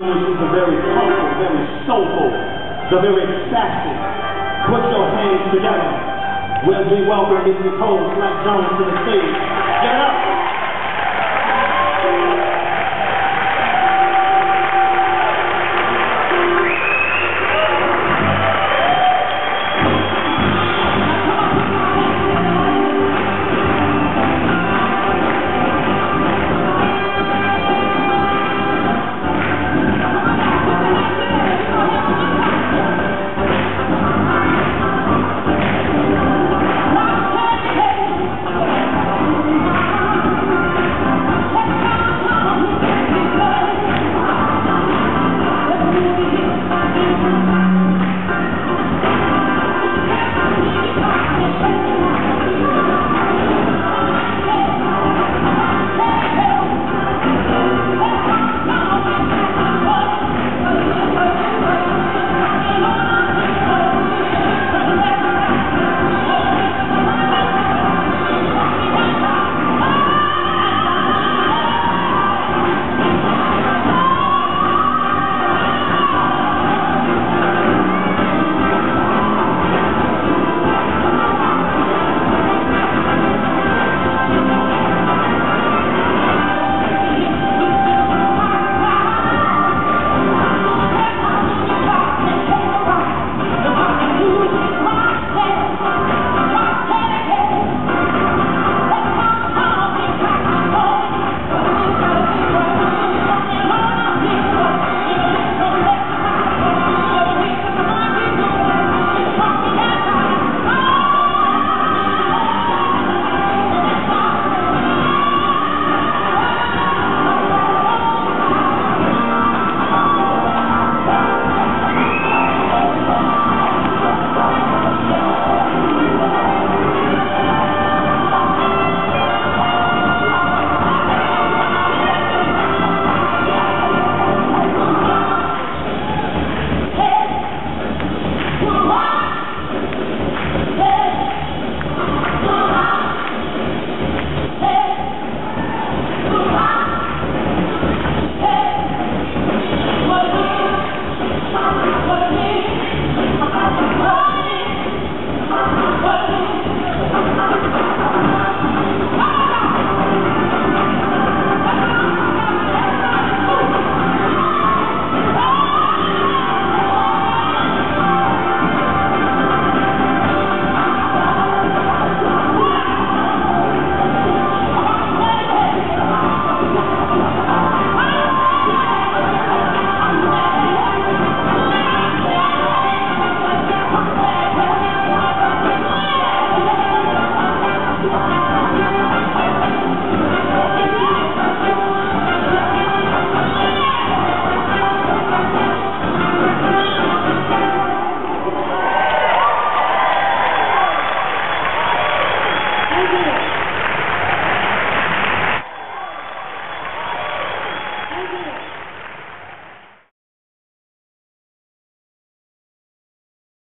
which is a very colorful, very soulful, the very sassy. Put your hands together. Will we welcome Mr. Nicole Slack Jones to the stage. Get up.